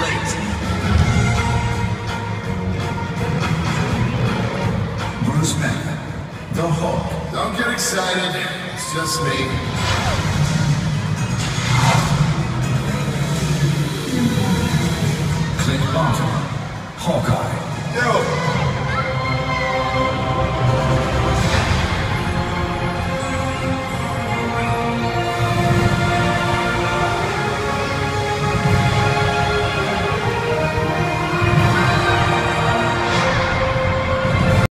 late. Bruce Banner, the Hulk. Don't get excited. It's just me. Clint Barton, Hawkeye.